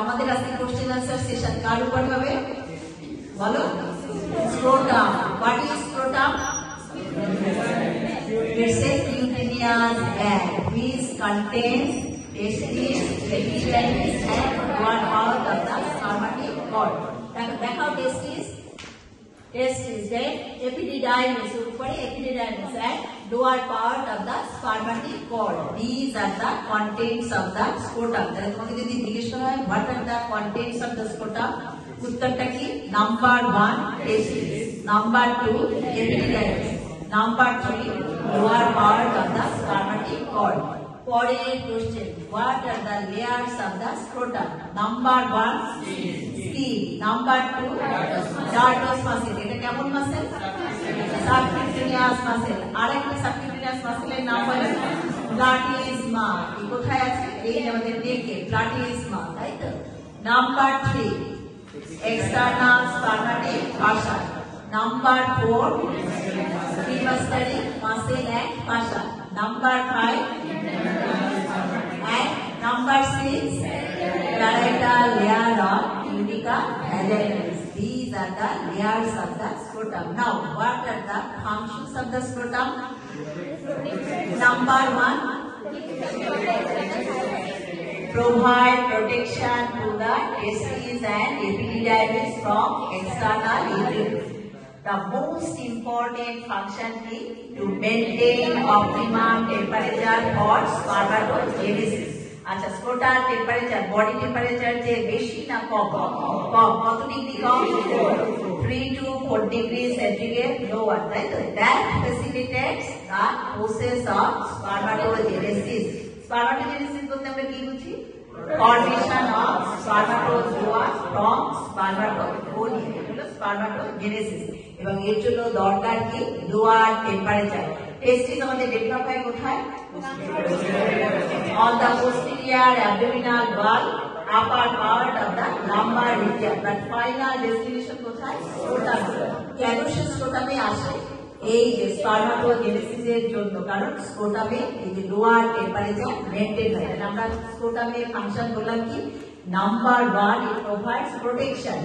আমাদের আজকে question answer session কার উপর হবে বলো scrotum what is scrotum It's a cutaneous gland which contains testes, epididymis and one part of the spermatic cord. দেখো দেখাও testes, testes, then epididymis, উপরে epididymis and lower part of the spermatic cord. These are the contents of the scrotum. তাহলে তোমাকে যদি জিজ্ঞেস করা হয় what are the contents of the scrotum? উত্তরটা কি number one testis number two epididymis number three lower part of the spermatic cord পরের question what are the layers of the scrotum number one Skin number two dartos muscle এটা কেমন muscle subcutaneous muscle আরেকটা subcutaneous মাসেলের নাম হলো প্লাটিজমা কোথায় আছে এই আমাদের নেকে প্লাটিজমা তাই তো number three external spermatic fascia. Number four, premasteric muscle and fascia. Number five, and number six, parietal layer tunica. These are the layers of the scrotum. Now, what are the functions of the scrotum? Number one, provide protection to the testes and epididymis from external injury. The most important function is to maintain optimum temperature for spermatogenesis. আচ্ছা scrotal temperature body temperature যে বেশি না কম? কম। কত degree com? Three to four degree centigrade lower তাই তো? That facilitates the process of spermatogenesis spermatogenesis বলতে আমরা কি বুঝি? Formation of spermatozoa from spermatogonium এটা হলো spermatogenesis এবং এর জন্য দরকার কি? লোয়ার টেম্পারেচার টেস্টিস আমাদের ডেভেলপ হয় কোথায়। On the posterior abdominal wall upper part of the lumbar region but final destination কোথায়? Scrotum. কেন সে স্ক্রোটামে আসে? এই যে স্পার্মাটোজেনেসিস এর জন্য। কারণ স্ক্রোটামে এই যে লোয়ার টেম্পারেচার মেনটেন হয়। আমরা স্ক্রোটামে ফাংশন বললাম কি? Number one it provides protection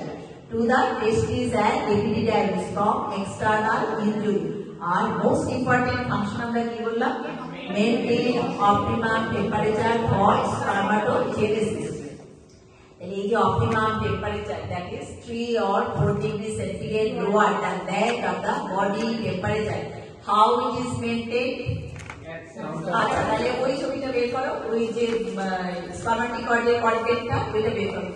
to the testis and epididymis from external injury R most important function আমরা কি বললাম maintain optimum temperature for spermatogenesis And the optimum temperature that is 3 or 4 degrees centigrade lower than that of the body temperature. How it is maintained? আচ্ছা তাহলে ওই ছবিটা বের করো ওই যে স্পার্মাটিক কর্ডের কন্টেন্টটা ওইটা বের করো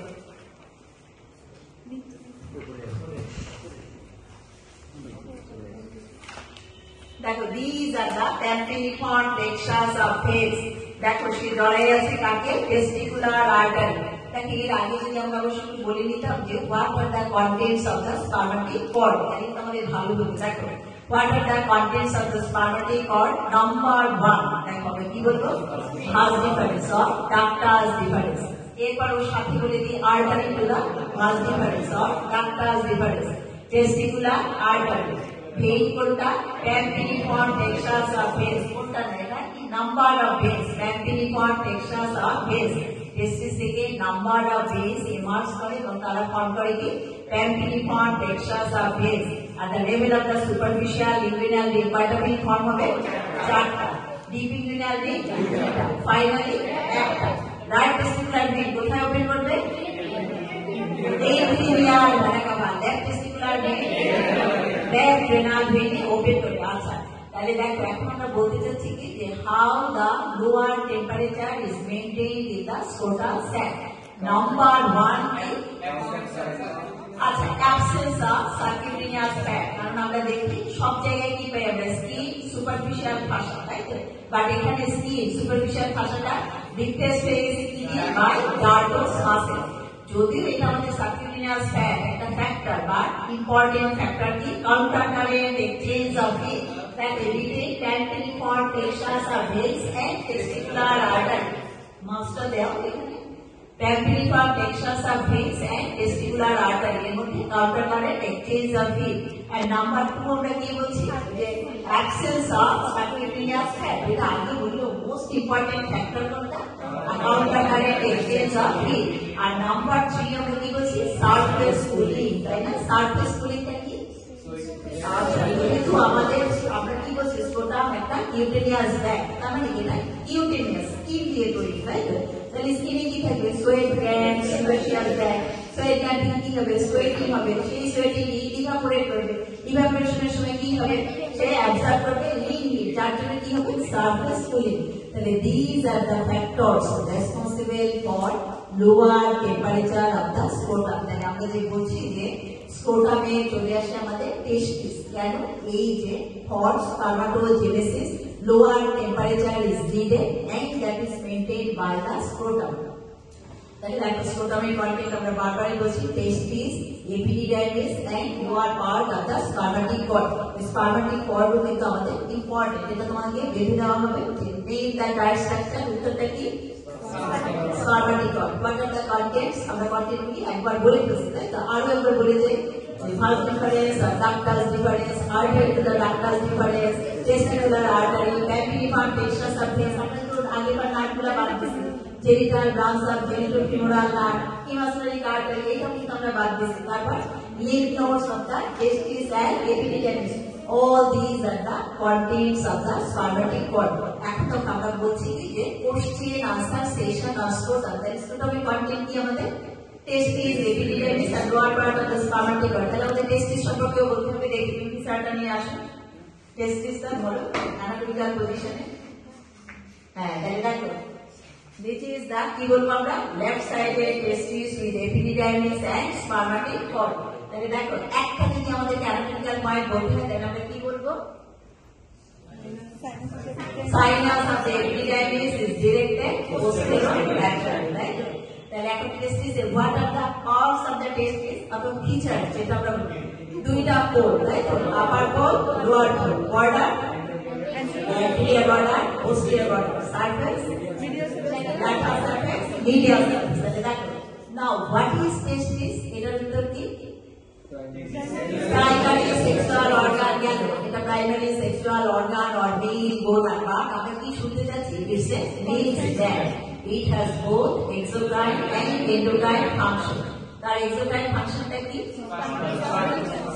দেখো these are the pampiniform plexus of veins দেখো সে জড়াই আছে কাকে টেস্টিকুলার আর্টারি দেখো এর আগে যদি আমরা অবশ্য বলে নিতাম যে what are the contents of the spermatic cord তাহলে তো আমাদের ভালো হতো দেখো what are the contents of the spermatic cord number one দেখো আমরা কি বলবো vas deferens of ductus deferens এরপর ওর সাথে বলে দিই artery to the vas deferens of ductus deferens testicular artery when কোনটা প্যাম্পিনিফর্ম টেক্সাস অফ ভেন্স কোনটা না এটা কি number of veins pampiniform plexus of veins testis থেকে নাম্বার অফ ভেন্স ইমার্জ করে এবং তারা ফর্ম করে কি প্যাম্পিনিফর্ম Texas of veins R the level of the superficial inguinal ring কয়টা ভেন ফর্ম হবে চারটা ডিপ ইনগুইনাল রিং ফাইনালি একটা রাইট টেস্টিকুলার ভেন কোথায় ওপেন করবে এই ভিডিয়ার মানে কাবা left testicular when back renal ভেনে open করে আচ্ছা তাহলে দেখো এখন আমরা বলতে চাচ্ছি কি যে how the lower temperature is maintain in the scrotal sac number one আচ্ছা অ্যাবসেন্স অফ সার্কিউটেনিয়াস ফ্যাট কারণ আমরা দেখি সব জায়গায় কি পাই আমরা স্কিন সুপারফিশিয়াল ফাসা তাই তো বাট এখানে স্কিন সুপারফিশিয়াল ফাসাটা রিপ্লেস হয়ে গেছে কি দিয়ে বাই ডার্টোস মাসেল ज्योतिष साक्रिलिनियस है the factor but important factor की counter करें the change of the that everything can be for patients of veins and testicular artery master they have given Pampering for patients of veins and testicular artery ये मुझे counter करें the change of the and number two हमने की बोली axis of sacrilineous है बिना आगे बोलो মোস্ট ইম্পর্টেন্ট ফ্যাক্টর কোনটা counter current exchange of heat R number three আমরা কি বলছি সারফেস কুলিং তাই না সারফেস কুলিংটা কি আচ্ছা যেহেতু আমাদের আমরা কি বলছি স্কোটাম একটা কিউটেনিয়াস ব্যাগ তার মানে কি না কিউটেনিয়াস স্কিন দিয়ে তৈরি তাই তো তাহলে স্কিনে কি থাকবে sweat gland sebaceous gland sweat gland কি হবে সোয়েটিং হবে সেই সোয়েটিং ইভাপোরেট করবে ইভাপোরেশনের সময় কি হবে সে অ্যাবজর্ব করবে লিং হিট যার জন্য কি হবে সারফেস কুলিং তাহলে these are the factors responsible for lower temperature of the scrotum তাহলে আমরা যে বলছি যে স্কোটামে চলে আসে আমাদের টেস্টিস কেন এই যে for spermatogenesis lower temperature is needed and that is maintained by the scrotum তাহলে দেখো স্কোটামের কন্টেন্ট আমরা বারবারই বলছি testis epididymis and lower part of the spermatic cord spermatic cord কিন্তু আমাদের ইম্পর্টেন্ট এটা তোমাকে বেঁধে দেওয়া হবে মেইন দ্য ডায়েট স্ট্রাকচার উত্তরটা কি spermatic cord what are the contents আমরা কন্টেন্ট গুলি একবার বলে ফেলছি তাই তো আরো একবার বলে যাই valve difference, or ductal difference, artery to the ductal difference, testicular artery, capillary texture surface, আমরা ধরুন আগেরবার নাটগুলো বাদ দিছি genital branch of genitofemoral nerve cremasteric artery এটা কিন্তু আমরা বাদ দিছি তারপর lymph nodes of the testis and epididymis all these are the contents of the spermatic cord এখন তো আমরা বলছি কি যে question answer session of scrotum তাই স্টোটামের কন্টেন্ট কি আমাদের testis epididymis and lower part of the spermatic cord তাহলে আমাদের টেস্টিস সম্পর্কেও বলতে হবে দেখি তুমি স্যারটা নিয়ে আসুন টেস্টিসটা বলো অ্যানাটমিক্যাল পজিশনে হ্যাঁ তাহলে দেখো This is the কি বলবো আমরা left sided testis with epididymis and spermatic cord তাহলে দেখো একটা যদি আমাদের অ্যানাটমিক্যাল পয়েন্ট বলতে হয় তাহলে আমরা কি বলবো Sinus of the epididymis is directed posterolaterally, right? তাহলে এখন testis এর what are the parts of the testis এবং features যেটা আমরা বলি দুইটা পোল তাই তো upper pole lower pole border anterior border posterior border surface lateral surface medial surface তাহলে দেখো now what is testis এটার ভিতর কি Primary sexual organ গেল এটা primary sexual organ or male bone R bark আমরা কি শুনতে চাচ্ছি it's a male gland it has both exocrine and endocrine function তার এক্সোক্রাইন ফাংশনটা কি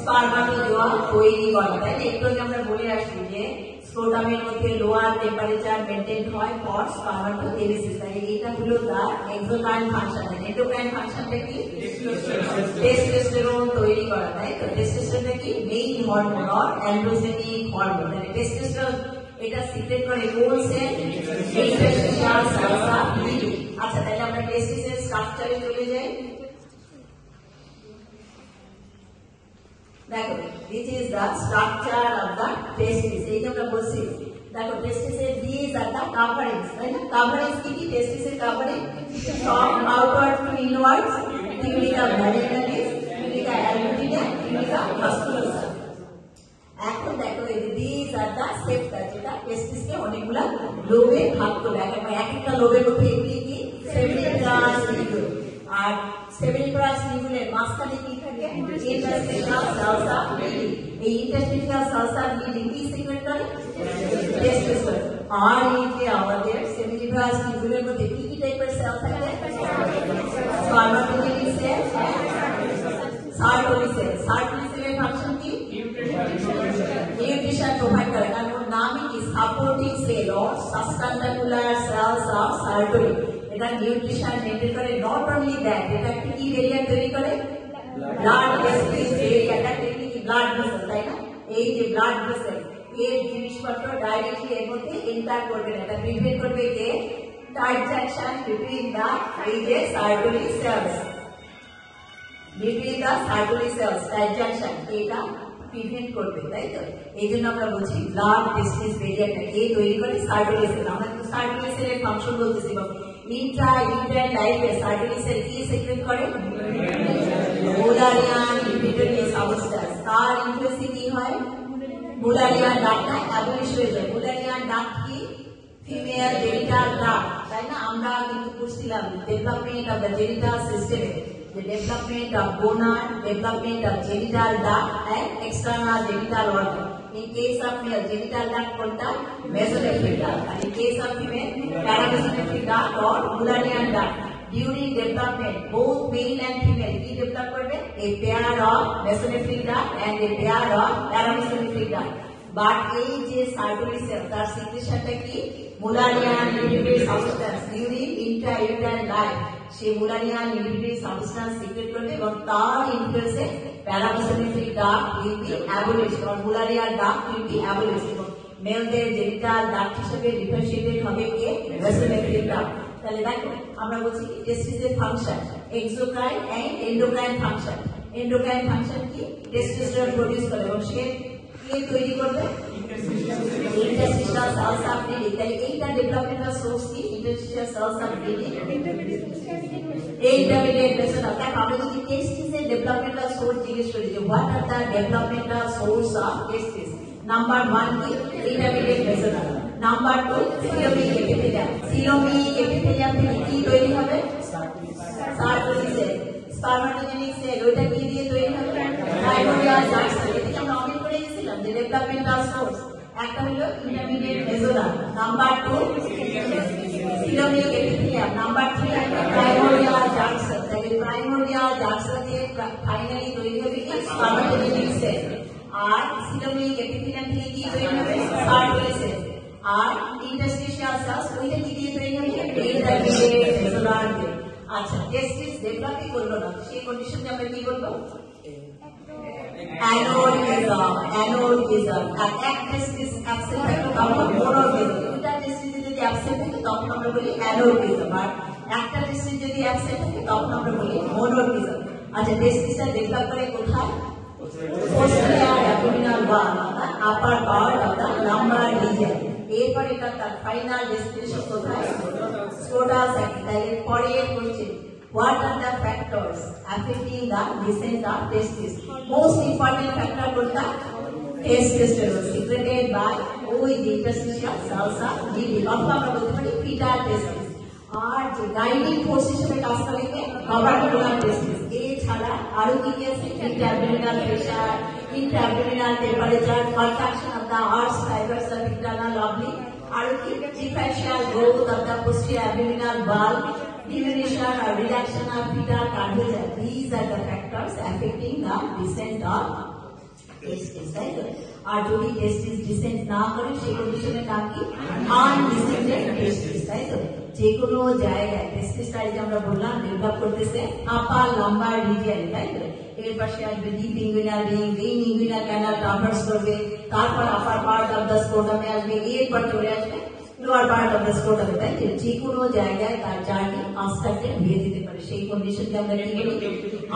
স্পার্মাটোজোয়া তৈরি করে তাই একটু আমরা বলে আসছি যে স্ক্রোটামের মধ্যে লোয়ার টেম্পারেচার মেনটেন হয় ফর স্পার্মাটোজেনেসিস তাই এটা হলো তার এক্সোক্রাইন ফাংশন এন্ডোক্রাইন ফাংশনটা কি টেস্টোস্টেরন তৈরি করা তাই তো টেস্টোস্টেরনটা কি main hormone or androgenic hormone মানে টেস্টোস্টেরন এটা সিক্রেট করে কোন cell interstitial cells of Leydig আচ্ছা তাহলে আমরা টেস্টিসের স্ট্রাকচারে চলে যাই দেখো this is the structure of the testis দেখো টেস্টিসের দিস আর দ্য কাভারিংস তাই না কাভারিংস কি কি টেস্টিসের covering from outward to inwards tunica vaginalis tunica albuginea tunica vasculosa এখন দেখো এই যে দিস আর দ্য সেপ্টা যেটা টেস্টিসকে অনেকগুলা লোবে ভাগ করে এক এক একটা লোবের মধ্যে এগুলি কি সেমিপ্রাস নিউল আর সেমিপ্রাস নিউলের মাঝখানে কি থাকে ইন্টারস্টিশিয়াল সেলস অফ লিডিং এই ইন্টারস্টিশিয়াল সেলস অফ লিডিং কি সিক্রেট করে টেস্টিসেল আর এই যে আমাদের সেমিপ্রাস নিউলের মধ্যে কি কি টাইপের সেল থাকে spermatogenic cell Sertoli cell Sertoli সেলের ফাংশন কি নিউট্রিশন প্রোভাইড করে কারণ ওর নামই কি supporting cell or sustentacular cells of Sertoli এটা নিউট্রিশন মেনটেন করে নট অনলি দ্যাট এটা একটা কি ভেরিয়ান্ট তৈরি করে ব্লাড ভেসেলস ভেরিয়ান্টটা তৈরি কি ব্লাড ভেসেল তাই না এই যে ব্লাড ভেসেল এর জিনিসপত্র ডাইরেক্টলি এর মধ্যে এন্টার করবে না। এটা প্রিভেন্ট করবে যে ট্রানজাকশন বিটুইন দা এই যে Sertoli cells between the Sertoli cells transaction এটা প্রিভেন্ট করবে তাই তো? এই জন্য আমরা বলছি ব্লাড টেস্টিস ভেরিয়ান্টটা কে তৈরি করে? সার্টোলি সেল আমরা কিন্তু সার্টোলি সেলের ফাংশন বলতেছি ইন্ট্রা ইউটেরাইন লাইফে সার্টোলি সেল কি সিক্রেট করে? মুলারিয়ান ইনভিটরি সাবস্টান্স তার ইনফ্লুয়েন্সে কি হয়? মুলারিয়ান ডাকটা অ্যাবলিশ হয়ে যায় মুলারিয়ান ডাক কি ফিমেল জেনিটাল ডাক তাই না আমরা কিন্তু পড়ছিলাম ডেভেলপমেন্ট অফ দ্য জেনিটাল সিস্টেমে the development of gonad, development of genital duct and external genital organ. In case of male, genital duct কোনটা mesonephric duct, and in case of female, paramesonephric duct or Mullerian duct. during development both male and female কি develop করবে a pair of mesonephric duct and a pair of paramesonephric duct but এই যে সার্কুলারি sell তার সিক্রেশনটা কি Mullerian inhibitory substance during intra uterine life সে Müllerian inhibitory substance secret করবে এবং তার ইনফ্লুয়েন্সে paramesonephric duct will be abolished or Mullerian duct will be abolished এবং মেলদের genital duct হিসেবে ডিফারেন্সিয়েটেড হবে কে মেসোনেফ্রিক ডাক্ট তাহলে দেখো আমরা বলছি কি টেস্টিসের function exocrine and endocrine function endocrine function কি টেস্টোস্টেরন প্রডিউস করে এবং সে কে তৈরি করবে ইন্টারস্টিশিয়াল সেলস অফ ব্লিডিং তাহলে এইটা ডেভেলপমেন্টাল সোর্স কি interstitial cells of Leydig intermediate বেসন দেখো আমরা যদি টেস্টিসের ডেভেলপমেন্টাল সোর্স জিজ্ঞেস করি যে what are the developmental source of testis number one কি ইন্টারমিডিয়েট বেসন number two coelomic epithelium coelomic epithelium থেকে কি তৈরি হবে? সার্কুলারি সেল স্পারমাটোজেনিক সেল কি দিয়ে তৈরি হবে? আমরা যে একটা হলো intermediate number two coelomic epithelium number three primordial germs তাহলে প্রাইমোরিয়াল জার্স দিয়ে ফাইনালি তৈরি হবে সেল আর সিলোমিক এপিথেলিয়াম থেকে কি তৈরি হবে? আর ইন্টারস্টিশিয়াল সেলস ওইটা কি দিয়ে তৈরি হবে ইন্টারমিডিয়েট মেসোলার দিয়ে আচ্ছা টেস্টিস ডেভেলপই করল না? সেই কন্ডিশনে আমরা কি বলব অ্যানোরিজম অ্যানোরিজম আর এক টেস্টিস অ্যাবসেন্ট থাকে তখন মোনোরিজম দুটা টেস্টিস যদি অ্যাবসেন্ট থাকে তখন আমরা বলি অ্যানোরিজম আর একটা টেস্টিস যদি অ্যাবসেন্ট থাকে তখন আমরা বলি মোনোরিজম আচ্ছা টেস্টিসটা ডেভেলপ করে কোথায়? Wall of the upper part of the lumbar region এরপরে এটা তার ফাইনাল ডেস্টিনেশন কোথায় টোটাল সাইকেল তাহলে পরে question what are the factors affecting the descent of testis most important factor কোনটা টেস্ট টেস্টেরোন সিক্রেটেড বাই ওই ডিপ্রেসিস সালসা ডিবি অর্থাৎ আমরা বলতে পারি পিটার আর যে গাইডিং ফোর্স হিসেবে কাজ করে কে কভার করলাম টেস্টিস এছাড়া আরও কি কি আছে? ক্যাবিনাল pressure intraabdominal temperature contraction of the arch fibres of internal oblique আরো কি differential growth of the posterior abdominal wall diminution or reduction of fetal cartilage these are the factors affecting the descent of testis তাই তো আর যদি testis dissent না করে সেই কন্ডিশনের নাম কি আনডিসেন্ডেড টেস্টিস তাই তো যে কোনো জায়গায় টেস্টিসটা যে আমরা বললাম ডেভেলপ করতেছে আপার লাম্বার রিজিয়ন তাই তো এর পাশে আসবে deep inguinal ring ring inguinal canal traverse করবে তারপর আপার পার্ট অফ দ্য স্কোটামে আসবে এরপর চলে আসবে লোয়ার পার্ট অফ দ্য স্কোটামে তাই তো যে কোনো জায়গায় তার জার্নি কনস্ট্রাক্টেড হয়ে যেতে পারে সেই কন্ডিশনকে আমরা কি বলি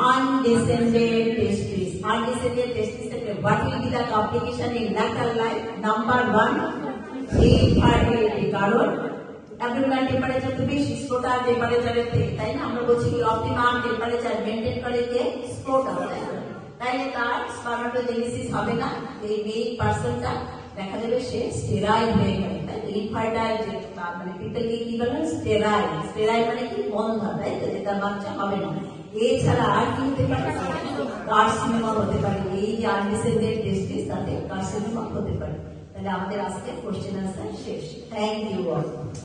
undescended testis undescended testis what will be the complication in lateral life number one infertility কারণ অ্যাবডোমিনাল টেম্পারেচার তো বেশি স্ক্রোটাল টেম্পারেচারের থেকে তাই না আমরা বলছি কি অপটিমাম টেম্পারেচার মেনটেন করে যে স্ক্রোটাল তাই না তাইলে তার স্পার্মাটোজেনেসিস হবে না এই মেয়ে পার্সনটা দেখা যাবে সে স্টেরাইল হয়ে গেল তাই তো ইনফার্টাইল যে মানে পিপলকে কি বলে স্টেরাইল স্টেরাইল মানে কি বন্ধ তাই তো যে তার বাচ্চা হবে না এছাড়া আর কি হতে পারে কার্সিনোমা হতে পারে এই যে আনডিসেন্ডেড টেস্টিস তাতে কার্সিনোমা হতে পারে তাহলে আমাদের আজকে কোশ্চেন আনসার শেষ থ্যাংক ইউ অল